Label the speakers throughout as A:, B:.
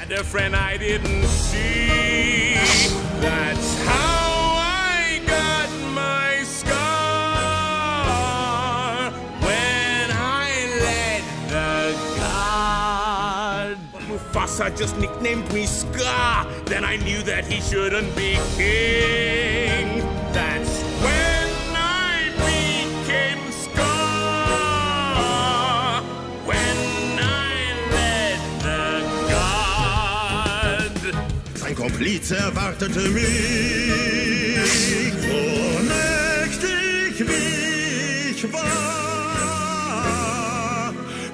A: And a friend I didn't see. That's how I got my scar when I led the god. Mufasa just nicknamed me Scar. Then I knew that he shouldn't be king.
B: Sein Komplize erwartete mich, mächtig wie ich war,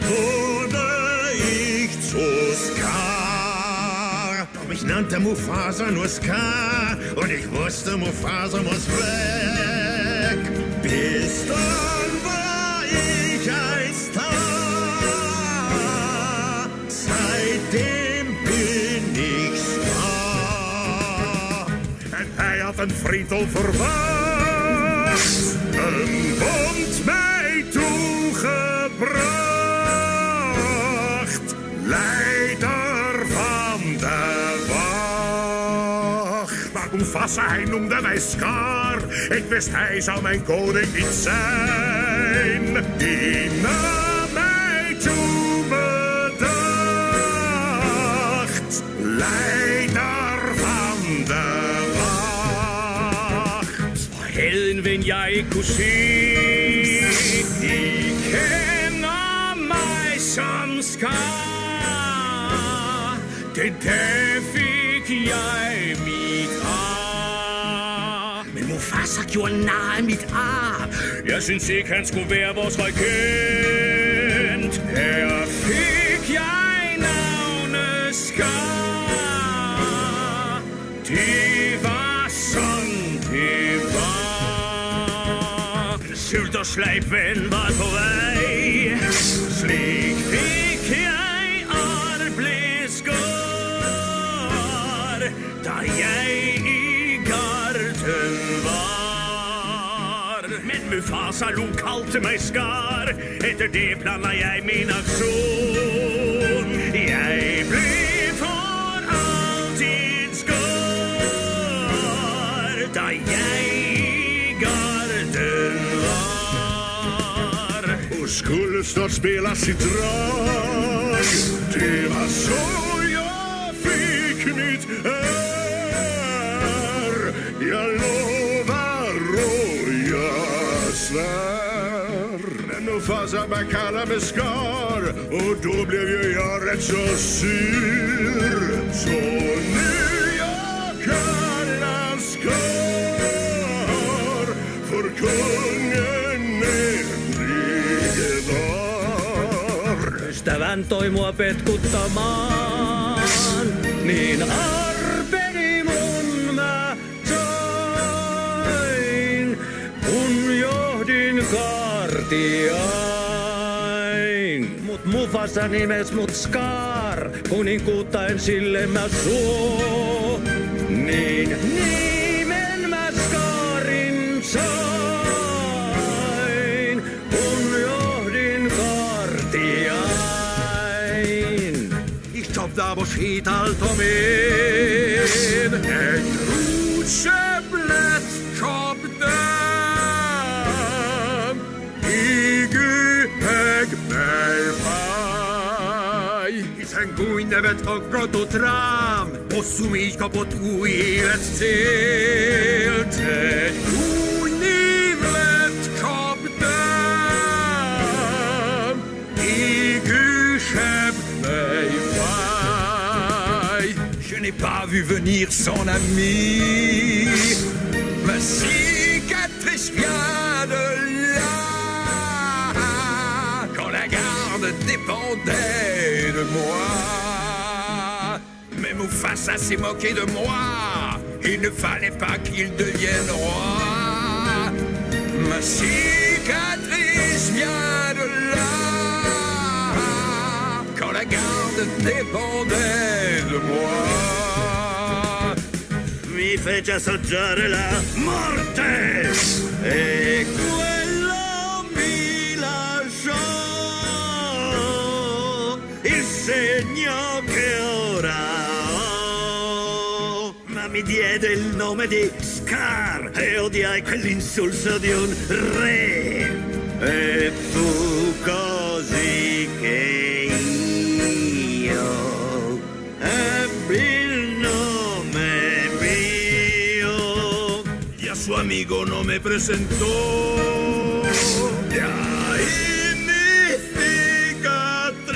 B: wurde ich zu Scar. Doch mich nannte Mufasa nur Scar und ich wusste, Mufasa muss weg. Bis dann hij had een friedel verwacht. Een bond mij toegebracht. Leider van de wacht. Maar Mufasa, hij noemde mij Scar. Ik wist hij zou mijn koning niet zijn. Die naar mij toe bedacht.
A: Jeg ikke kunne se. I kender mig som skar. Den dag fik jeg mit ar. Men Mufasa gjorde nar af mit ar. Jeg synes ikke, han skulle være vores regent. Her Sylt og var på vej. Slik fik jeg, og det blev skår. Da jeg i garden var. Men Mufasa lo kaldte skar. Etter det planla jeg min
B: aktion. Skulle snart spela sitt drag. Det var så jag fick mitt är. Jag lovar och jag svär. Men Mufasa man kallar mig skar och då blev ju jag rätt så sur. Så nu jag kallar skar för kungen
C: Ystävän toi mua petkuttamaan, niin arpeni mun mä sain, kun johdin kartiain. Mut Mufasa nimes mut Scar, kuninkuutta en sille mä suo. Niin nimen sétáltam én, egy rúd sem lett
B: csapdám, égő hegmely fáj,
C: hiszen gúny nevet aggatott rám, hosszú így kapott új élet célt, egy rúd pas vu venir son ami, ma cicatrice vient de là. Quand la garde dépendait de moi. Mais Mufasa s'est moqué de moi. Il ne fallait pas qu'il devienne roi. Ma cicatrice vient de là. Quand la garde dépendait de moi. Mi fece assaggiare la morte. E quello mi lasciò. Il
D: insegno che ora ho. Ma mi diede il nome di Scar e odiai quell'insulso di un re. E fu così che
B: amigo no me presentó. De ahí mi cicatriz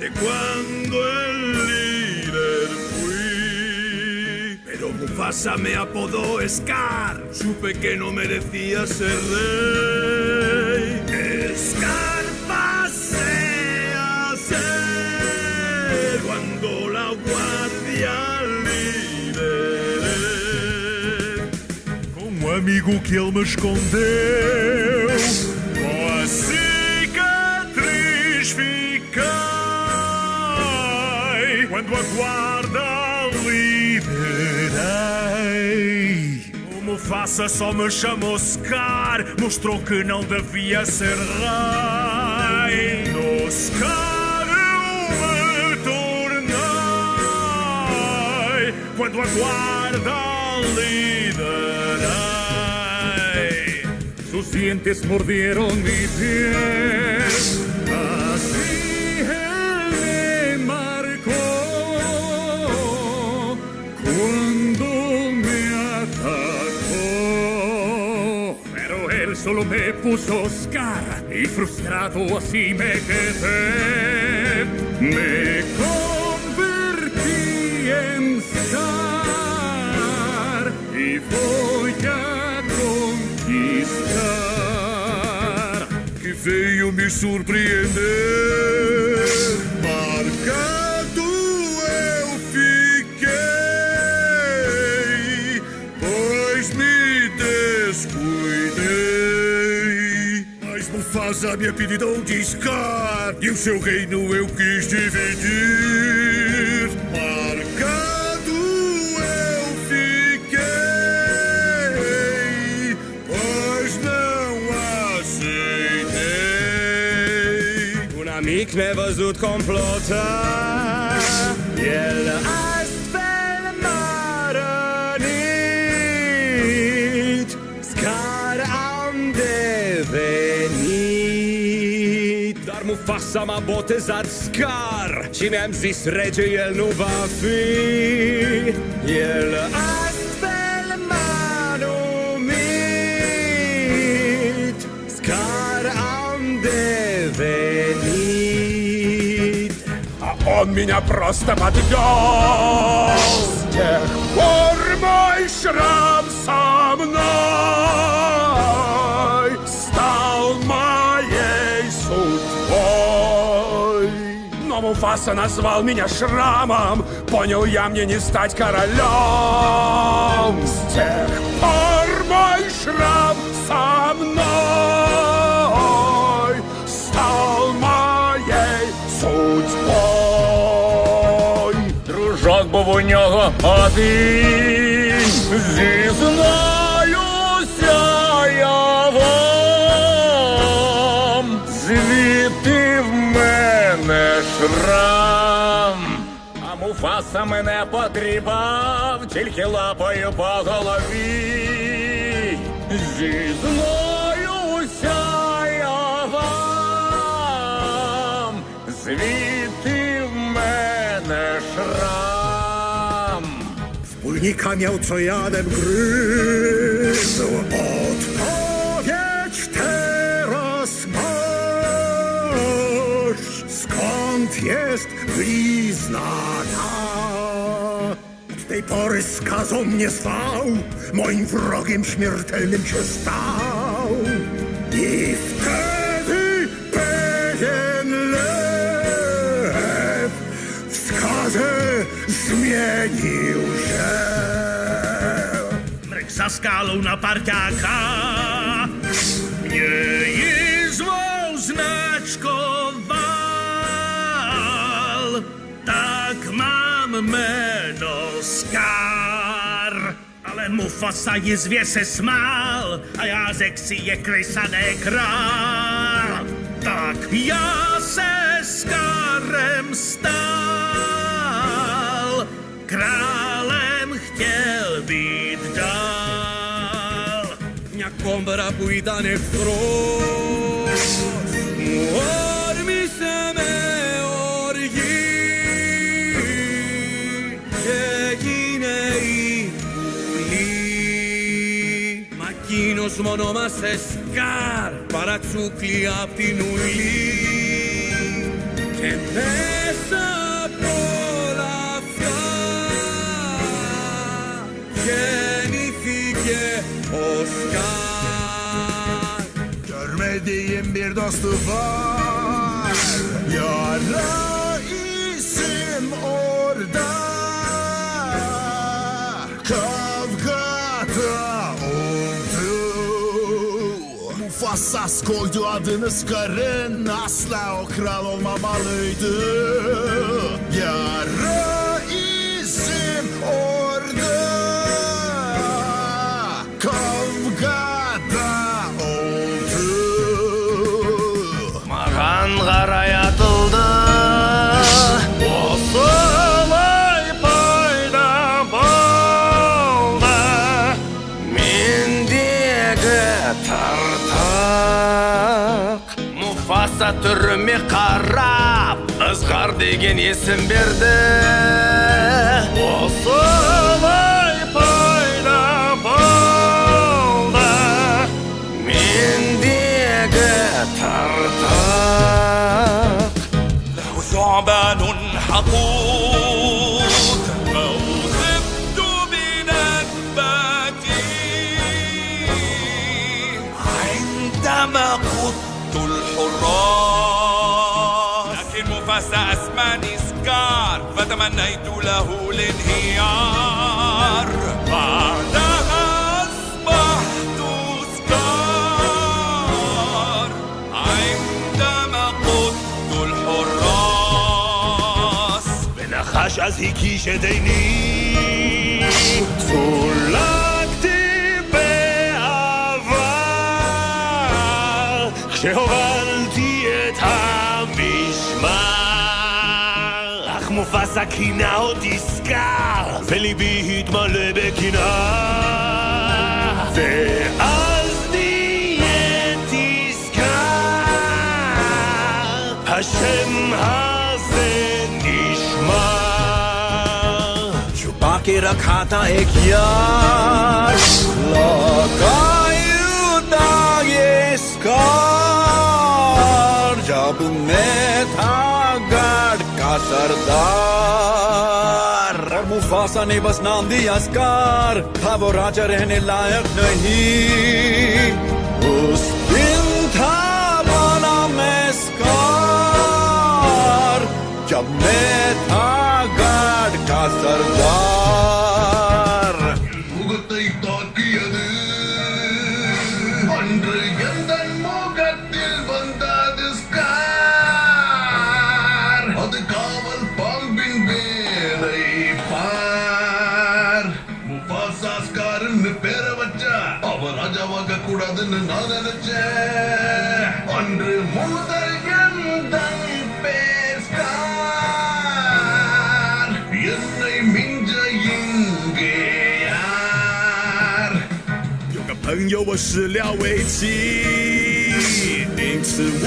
B: de cuando el líder fui. Pero Mufasa me apodó Scar. Supe que no merecía ser rey. Scar
A: amigo que ele me escondeu. Cicatriz fiquei. Quando a guarda liberei. O Mufasa só me chamou Scar. Mostrou que não devia ser rei. No Scar eu me tornei. Quando a guarda liderei. Sus dientes mordieron mi piel. Así él me marcó cuando me atacó. Pero él solo me puso Scar y frustrado así me quedé. Me convertí en Scar y voy a conquistar. Veio me surpreender. Marcado eu fiquei, pois me descuidei. Mas Mufasa me apelidou de Scar e o seu reino eu quis dividir. Aceitei.
D: Un amic m'ha vesut complota i el astfel maranit Scar am devenit. Dar Mufasa m-a botezat Scar. Și mi-am zis rege el nu va fi. El astfel
A: он меня просто подвел. С тех пор мой шрам со мной стал моей судьбой. Но Муфаса назвал меня шрамом, понял я мне не стать королем. С тех пор мой шрам був у нього один, зізнаюся я вам, звідти в мене шрам. А Муфаса мене потрібав, тільки лапою по голові. Зізнаюся я вам, звідти в мене шрам.
B: Wspólnika miał, co jadem gryzł.
A: Odpowiedź teraz masz, skąd jest blizna? Od tej pory skazą mnie stał, moim wrogiem śmiertelnym się stał. I wtedy pewien lew w skazę zmienił.
D: skálou na parťáka. Mě ji zvou značkoval, tak mám jméno Skár. Ale Mufasa jizvě se smál a Jázek si je krysané král.
A: Tak já se Skárem stál, králem chtěl být. γόμπρα που ήταν εχθρός. Μου όρμησε με οργή. Και έγινε η πουλή. Μα εκείνος μόνο μας εσκάρ παρατσούκλι απ' την ουλή. Και μέσα από όλα αυτά γεννήθηκε ο Σκάρ.
B: Görmediğim bir dostu var. Yara isim orada. Kavgada oldu. Mufassas koydu adını Skar'ın Asla o kral olmamalıydı. Yara
A: муфаса түріме қарап ызғар деген есім берді. Осылай пайда болды мендегі тартық فسأسماني سكار فتمنيت له الانهيار. بعدها أصبحت سكار عندما قدت الحراس. بنخاش أزهيكي شديني فولكتي بأفا כשהובלתי המשמר אך מופסה כינה אותי סקר וליבי התמלא בקנאה ואז נהייתי סקר השם הזה נשמע
E: छुपा के रखा था एक यार लगायुदा ये स्कार जब मैं था गढ़ का सरदार। मुफासा ने बस नाम दिया स्कार था वो राजा रहने लायक नहीं। उस दिन था बना मैं स्कार, जब मैं था गढ़ का सरदार।
B: முஃபாசா ஸ்கார்னு பேரை வச்சா அவ ராஜாவாக கூடாதுன்னு நான் நினைச்சேன் அன்று முதல் எந்த பேர் ஸ்கார் என்னை மிஞ்ச இங்கே யார்有个朋友我始料未及，因此我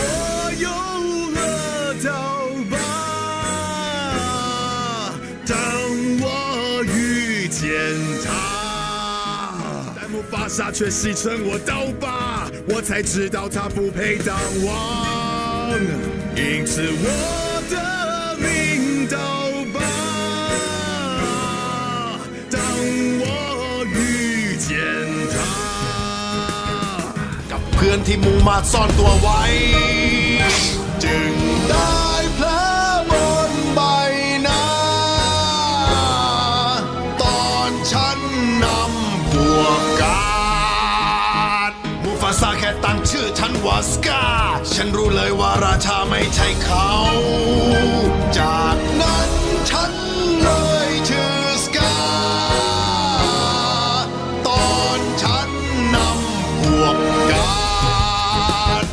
B: 但木法沙却戏称我刀疤，我才知道他不配当王，因此我的命刀疤。当我遇见他。
D: กับเพื่อนที่มูมาซ่อนตัวไว้ จึงได้ ฉันว่าสกา ฉันรู้เลยว่าราชาไม่ใช่เขา จากนั้นฉันเลยชื่อสกา ตอนฉันนำพวกกาด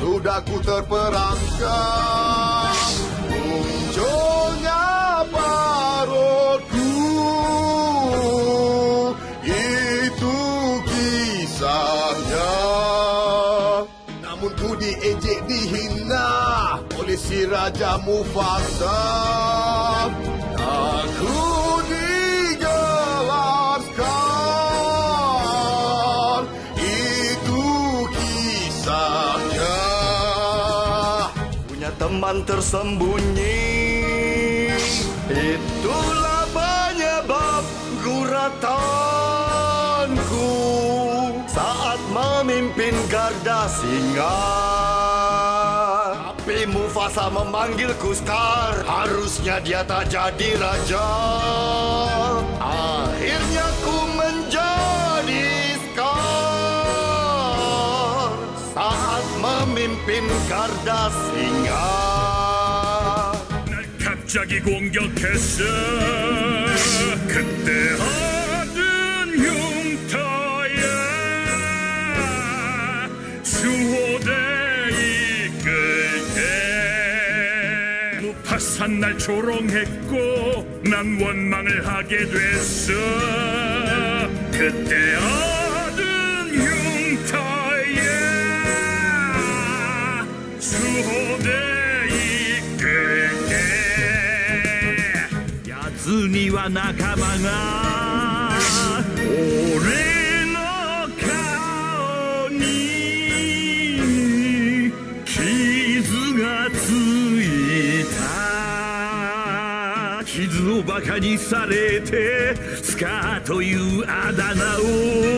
D: Sudah ku ter si Raja Mufasa Aku dijelaskan Itu kisahnya. Punya teman tersembunyi Itulah penyebab guratanku. Saat memimpin garda singa Tapi Mufasa memanggilku Scar Harusnya dia tak jadi raja Akhirnya ku menjadi Scar Saat memimpin garda singa
A: 날 갑자기 공격했어 그때 날 조롱했고 난 원망을 하게 됐어. 그때 얻은 흉터에 수호대 이끌게. 야츠니와 나가마나 カにされてスカーというあだ名を。